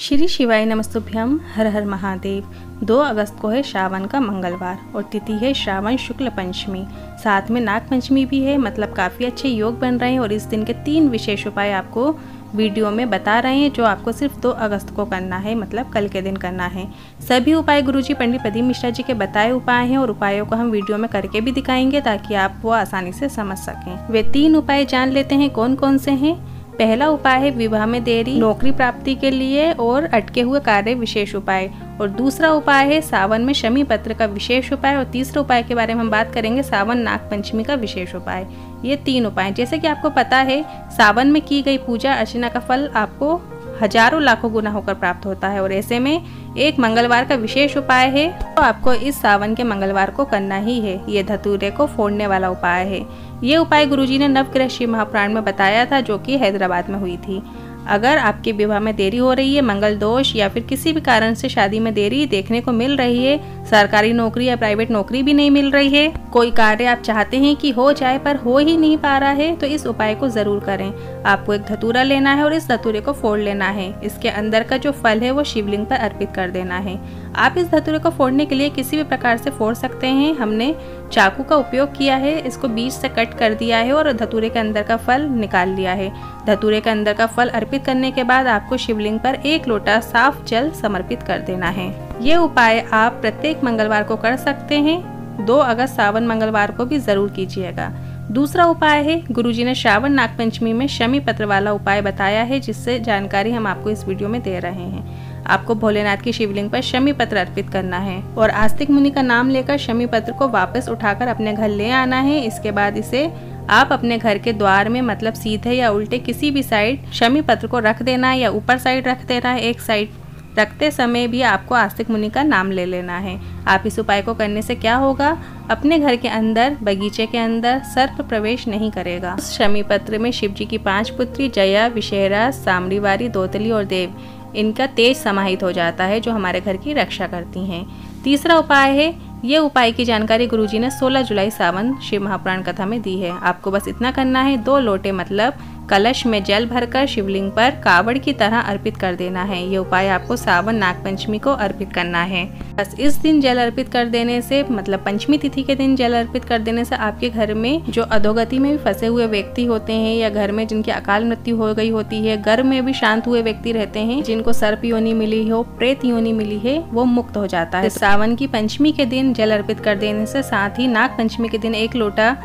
श्री शिवाय नमस्तुभ्यम हर हर महादेव। 2 अगस्त को है श्रावण का मंगलवार और तिथि है श्रावण शुक्ल पंचमी। साथ में नाग पंचमी भी है मतलब काफ़ी अच्छे योग बन रहे हैं और इस दिन के तीन विशेष उपाय आपको वीडियो में बता रहे हैं, जो आपको सिर्फ़ 2 अगस्त को करना है मतलब कल के दिन करना है। सभी उपाय गुरुजी, पंडित प्रदीप मिश्रा जी के बताए उपाय हैं और उपायों को हम वीडियो में करके भी दिखाएँगे ताकि आप वो आसानी से समझ सकें। वे तीन उपाय जान लेते हैं कौन कौन से हैं? पहला उपाय है विवाह में देरी, नौकरी प्राप्ति के लिए और अटके हुए कार्य विशेष उपाय। और दूसरा उपाय है सावन में शमी पत्र का विशेष उपाय और तीसरे उपाय के बारे में हम बात करेंगे, सावन नाग पंचमी का विशेष उपाय। ये तीन उपाय जैसे कि आपको पता है, सावन में की गई पूजा, अर्चना का फल आपको हज़ारों लाखों गुना होकर प्राप्त होता है और ऐसे में एक मंगलवार का विशेष उपाय है तो आपको इस सावन के मंगलवार को करना ही है। ये धतूरे को फोड़ने वाला उपाय है। ये उपाय गुरुजी ने नवग्रह शिव महाप्राण में बताया था, जो कि हैदराबाद में हुई थी। अगर आपके विवाह में देरी हो रही है, मंगल दोष या फिर किसी भी कारण से शादी में देरी देखने को मिल रही है, सरकारी नौकरी या प्राइवेट नौकरी भी नहीं मिल रही है। कोई कार्य आप चाहते हैं कि हो जाए पर हो ही नहीं पा रहा है तो इस उपाय को ज़रूर करें। आपको एक धतूरा लेना है और इस धतूरे को फोड़ लेना है। इसके अंदर का जो फल है, वो शिवलिंग पर अर्पित कर देना है। आप इस धतूरे को फोड़ने के लिए किसी भी प्रकार से फोड़ सकते हैं। हमने चाकू का उपयोग किया है, इसको बीच से कट कर दिया है और धतूरे के अंदर का फल निकाल लिया है। धतूरे के अंदर का फल अर्पित करने के बाद आपको शिवलिंग पर एक लोटा साफ़ जल समर्पित कर देना है। ये उपाय आप प्रत्येक मंगलवार को कर सकते हैं। दो अगस्त सावन मंगलवार को भी ज़रूर कीजिएगा। दूसरा उपाय है, गुरुजी ने श्रावण नागपंचमी में शमी पत्र वाला उपाय बताया है, जिससे जानकारी हम आपको इस वीडियो में दे रहे हैं। आपको भोलेनाथ की शिवलिंग पर शमी पत्र अर्पित करना है और आस्तिक मुनि का नाम लेकर शमी पत्र को वापस उठाकर अपने घर ले आना है। इसके बाद इसे आप अपने घर के द्वार में मतलब सीधे या उल्टे किसी भी साइड, शमी पत्र को रख देना है या ऊपर साइड रख देना है एक साइड रखते समय भी आपको आस्तिक मुनि का नाम ले लेना है। आप इस उपाय को करने से क्या होगा? अपने घर के अंदर, बगीचे के अंदर सर्प प्रवेश नहीं करेगा। शमी पत्र में शिव जी की पाँच पुत्री जया विशेरा सामरीवारी, दोतली और देव, इनका तेज समाहित हो जाता है, जो हमारे घर की रक्षा करती हैं। तीसरा उपाय है ये उपाय की जानकारी गुरुजी ने 16 जुलाई सावन शिव महापुराण कथा में दी है। आपको बस इतना करना है, दो लोटे मतलब कलश में जल भरकर शिवलिंग पर कावड़ की तरह अर्पित कर देना है। ये उपाय आपको सावन नाग पंचमी को अर्पित करना है। बस इस दिन जल अर्पित कर देने से मतलब पंचमी तिथि के दिन जल अर्पित कर देने से आपके घर में जो अधोगति में भी फंसे हुए व्यक्ति होते हैं या घर में जिनकी अकाल मृत्यु हो गई होती है, घर में भी शांत हुए व्यक्ति रहते हैं, जिनको सर्प योनि मिली हो, प्रेत योनि मिली है, वो मुक्त हो जाता है। सावन की पंचमी के दिन जल अर्पित कर देने से साथ ही नाग पंचमी के दिन एक लोटा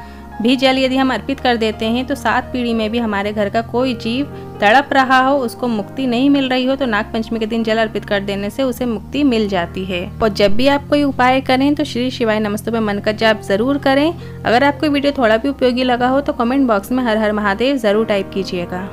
भी जल यदि हम अर्पित कर देते हैं तो सात पीढ़ी में भी हमारे घर का कोई जीव तड़प रहा हो, उसको मुक्ति नहीं मिल रही हो तो नाग पंचमी के दिन जल अर्पित कर देने से उसे मुक्ति मिल जाती है। और जब भी आप कोई उपाय करें तो श्री शिवाय नमस्ते में मन का जाप ज़रूर करें। अगर आपको वीडियो थोड़ा भी उपयोगी लगा हो तो कमेंट बॉक्स में हर हर महादेव ज़रूर टाइप कीजिएगा।